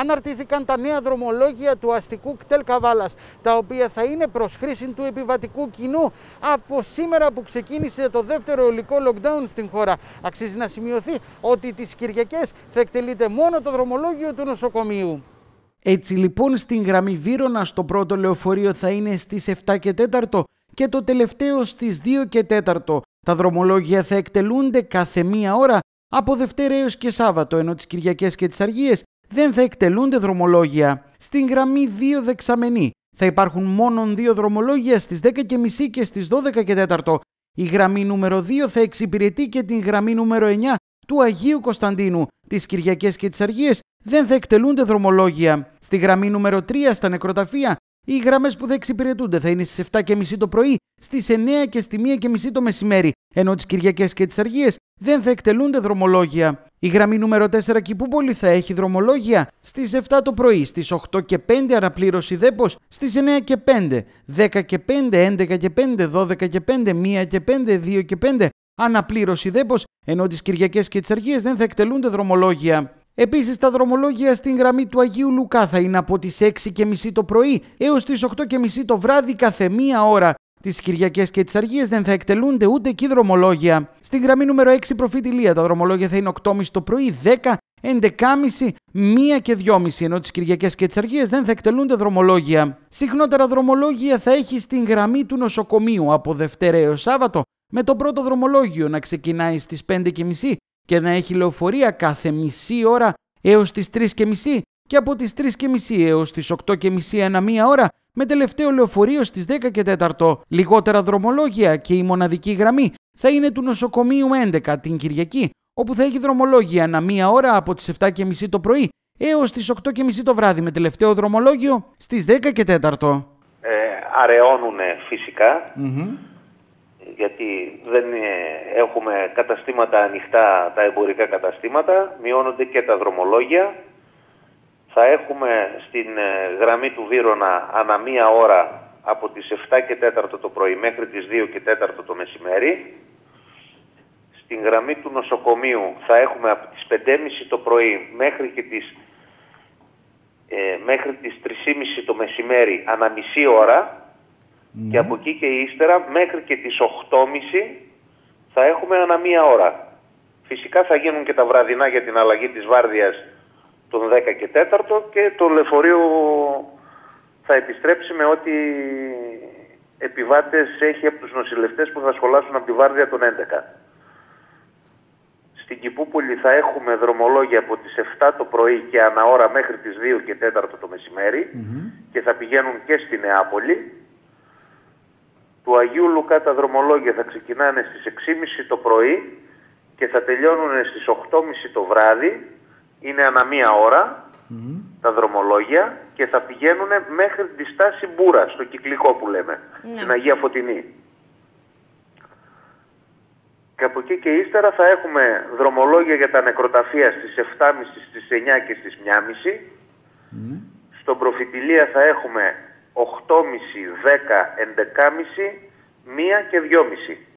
αναρτήθηκαν τα νέα δρομολόγια του αστικού κτέλ Καβάλας, τα οποία θα είναι προς χρήση του επιβατικού κοινού από σήμερα που ξεκίνησε το δεύτερο ολικό lockdown στην χώρα. Αξίζει να σημειωθεί ότι τις Κυριακές θα εκτελείται μόνο το δρομολόγιο του νοσοκομείου. Έτσι λοιπόν στην γραμμή Βύρονα στο πρώτο λεωφορείο θα είναι στις 7 και 4 και το τελευταίο στις 2 και 4. Τα δρομολόγια θα εκτελούνται κάθε μία ώρα από Δευτέρα έως και Σάββατο, ενώ τις Κυριακές και τις Αργίες δεν θα εκτελούνται δρομολόγια. Στην γραμμή 2 δεξαμενή θα υπάρχουν μόνο δύο δρομολόγια στις 10.30 και στις 12 και 4. Η γραμμή νούμερο 2 θα εξυπηρετεί και την γραμμή νούμερο 9 του Αγίου Κωνσταντίνου. Τις Κυριακές και τις Αργίες δεν θα εκτελούνται δρομολόγια. Στη γραμμή νούμερο 3 στα νεκροταφεία οι γραμμές που θα εξυπηρετούνται θα είναι στις 7.30 το πρωί, στις 9 και στη 1.30 το μεσημέρι, ενώ τις Κυριακές και τις Αργίες δεν θα εκτελούνται δρομολόγια. Η γραμμή νούμερο 4 Κυπούπολη θα έχει δρομολόγια στις 7 το πρωί, στις 8 και 5 αναπλήρωση δέπος, στις 9 και 5, 10 και 5, 11 και 5, 12 και 5, 1 και 5, 2 και 5 αναπλήρωση δέπος, ενώ τις Κυριακές και τις Αργίες δεν θα εκτελούνται δρομολόγια. Επίσης τα δρομολόγια στην γραμμή του Αγίου Λουκά θα είναι από τις 6.30 το πρωί έως τις 8.30 το βράδυ κάθε μία ώρα. Τις Κυριακές και τις Αργίες δεν θα εκτελούνται ούτε εκεί δρομολόγια. Στην γραμμή νούμερο 6 προφήτηλία τα δρομολόγια θα είναι 8.30 το πρωί, 10, 11.30, 1 και 2.30 ενώ τις Κυριακές και τις Αργίες δεν θα εκτελούνται δρομολόγια. Συχνότερα δρομολόγια θα έχει στην γραμμή του νοσοκομείου από Δευτέρα έως Σάββατο με το πρώτο δρομολόγιο να ξεκινάει στις 5.30 και να έχει λεωφορεία κάθε μισή ώρα έως τις 3 και μισή και από τις 3 και μισή έως τις 8 και μισή ανά μία ώρα με τελευταίο λεωφορείο στις 10 και 4. Λιγότερα δρομολόγια και η μοναδική γραμμή θα είναι του νοσοκομείου 11 την Κυριακή, όπου θα έχει δρομολόγια ανά μία ώρα από τις 7 και μισή το πρωί έως τις 8 και μισή το βράδυ με τελευταίο δρομολόγιο στις 10 και 4. Ε, αραιώνουν φυσικά γιατί δεν έχουμε καταστήματα ανοιχτά, τα εμπορικά καταστήματα, μειώνονται και τα δρομολόγια. Θα έχουμε στην ε, γραμμή του Βύρονα ανά μία ώρα από τις 7 και 4 το πρωί μέχρι τις 2 και 4 το μεσημέρι. Στην γραμμή του νοσοκομείου θα έχουμε από τις 5.30 το πρωί μέχρι και τις, ε, μέχρι τις 3.30 το μεσημέρι ανά μισή ώρα και από εκεί και ύστερα μέχρι και τις 8.30 θα έχουμε ανά μία ώρα. Φυσικά θα γίνουν και τα βραδινά για την αλλαγή της βάρδιας των 10 και 4 και το λεωφορείο θα επιστρέψει με ό,τι επιβάτες έχει από τους νοσηλευτές που θα σχολάσουν από τη βάρδια των 11. Στην Κυπούπολη θα έχουμε δρομολόγια από τις 7 το πρωί και ανά ώρα μέχρι τις 2 και 4 το μεσημέρι και θα πηγαίνουν και στη Νεάπολη του Αγίου Λουκά τα δρομολόγια θα ξεκινάνε στις 6.30 το πρωί και θα τελειώνουν στις 8.30 το βράδυ. Είναι ανά μία ώρα τα δρομολόγια και θα πηγαίνουν μέχρι τη στάση Μπούρα, στο κυκλικό που λέμε, ναι. στην Αγία Φωτεινή. Και από εκεί και ύστερα θα έχουμε δρομολόγια για τα νεκροταφεία στις 7.30, στις 9 και στις 1.30. Mm. Στον προφητηλία θα έχουμε 8,5, 10, 11,5, 1 και 2,5.